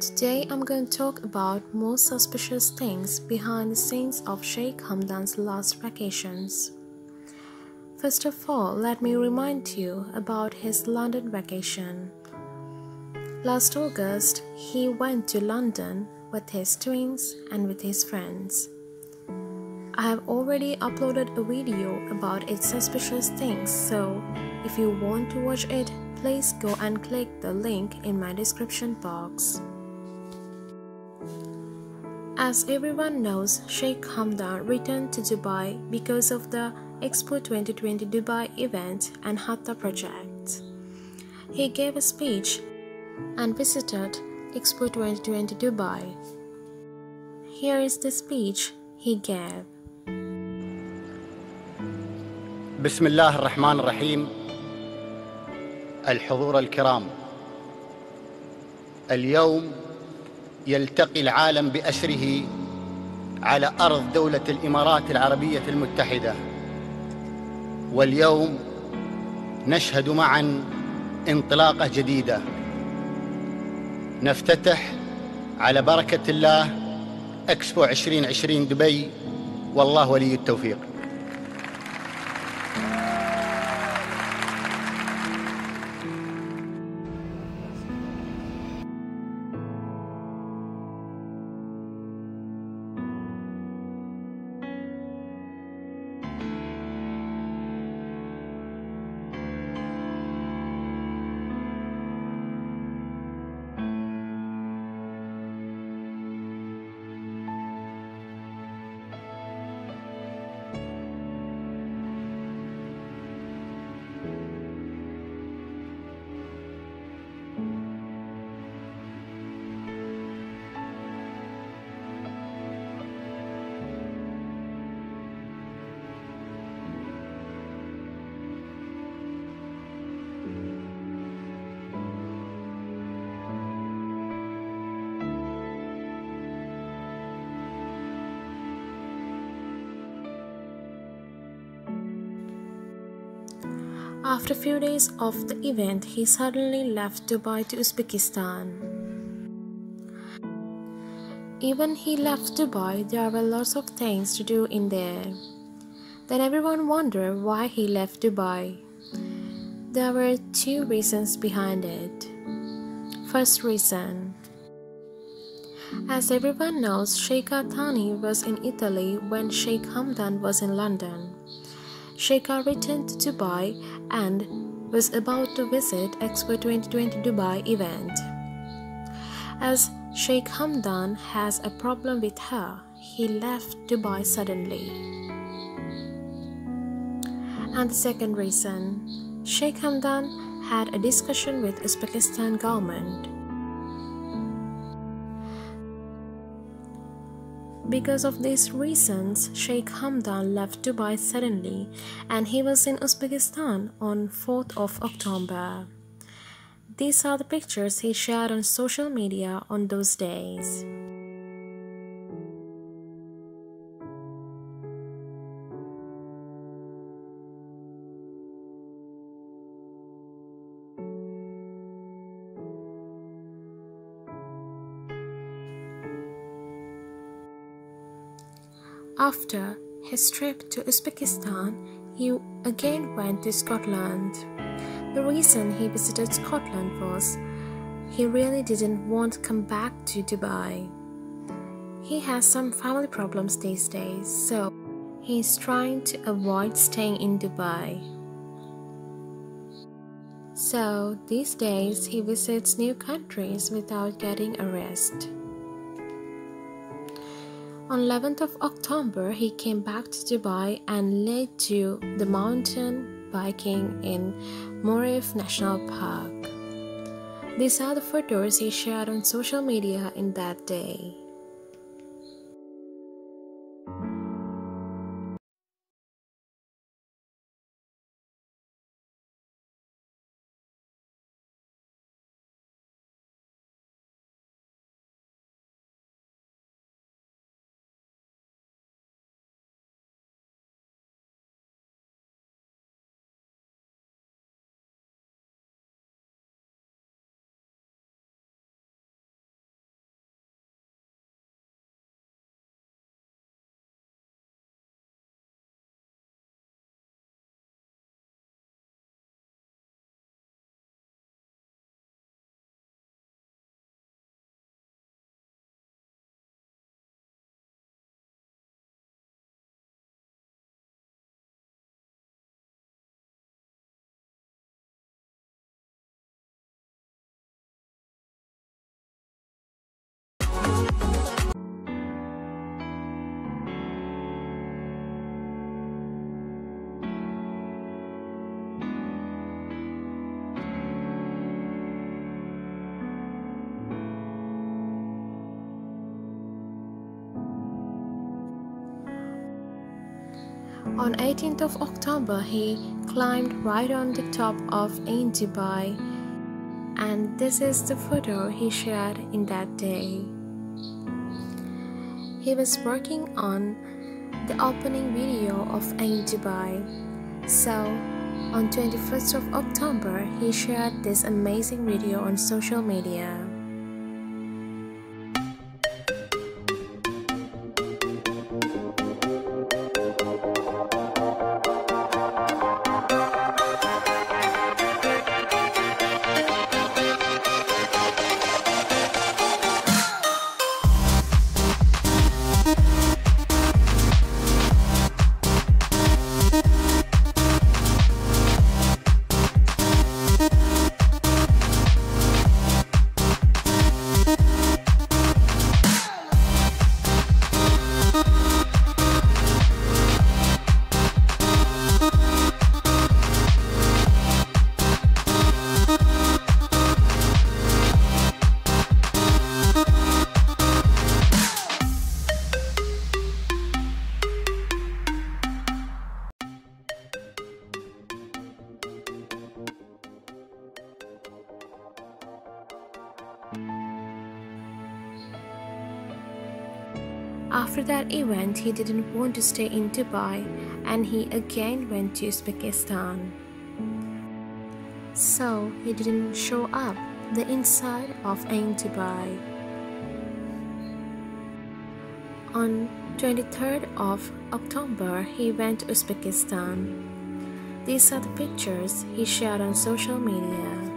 Today I'm going to talk about most suspicious things behind the scenes of Sheikh Hamdan's last vacations. First of all, let me remind you about his London vacation. Last August, he went to London with his twins and with his friends. I have already uploaded a video about its suspicious things, so if you want to watch it, please go and click the link in my description box. As everyone knows, Sheikh Hamdan returned to Dubai because of the Expo 2020 Dubai event and Hatta project. He gave a speech and visited Expo 2020 Dubai. Here is the speech he gave. بسم الله الرحمن الرحيم الحضور الكرام اليوم يلتقي العالم بأسره على أرض دولة الإمارات العربية المتحدة. واليوم نشهد معا انطلاقة جديدة. نفتتح على بركة الله اكسبو 2020 دبي. والله ولي التوفيق. After a few days of the event, he suddenly left Dubai to Uzbekistan. Even he left Dubai, there were lots of things to do in there. Then everyone wondered why he left Dubai. There were two reasons behind it. First reason As everyone knows, Sheikh Thani was in Italy when Sheikh Hamdan was in London. Sheikha returned to Dubai and was about to visit Expo 2020 Dubai event. As Sheikh Hamdan has a problem with her, he left Dubai suddenly. And the second reason, Sheikh Hamdan had a discussion with Uzbekistan government. Because of these reasons, Sheikh Hamdan left Dubai suddenly and he was in Uzbekistan on 4th of October. These are the pictures he shared on social media on those days. After his trip to Uzbekistan, he again went to Scotland. The reason he visited Scotland was he really didn't want to come back to Dubai. He has some family problems these days, so he's trying to avoid staying in Dubai. So these days he visits new countries without getting arrested. On 11th of October, he came back to Dubai and led to the mountain biking in Mushrif National Park. These are the photos he shared on social media in that day. On 18th of October, he climbed right on the top of Dubai, and this is the photo he shared in that day. He was working on the opening video of Ain Dubai. So, on 21st of October, he shared this amazing video on social media. After that event, he didn't want to stay in Dubai and he again went to Uzbekistan. So he didn't show up the inside of Ain Dubai. On 23rd of October, he went to Uzbekistan. These are the pictures he shared on social media.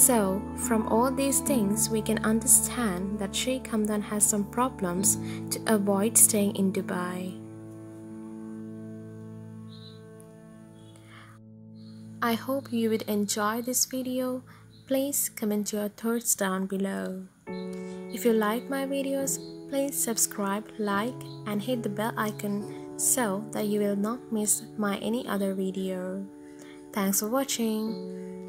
So, from all these things, we can understand that Sheikh Hamdan has some problems to avoid staying in Dubai. I hope you would enjoy this video. Please comment your thoughts down below. If you like my videos, please subscribe, like and hit the bell icon so that you will not miss my any other video. Thanks for watching.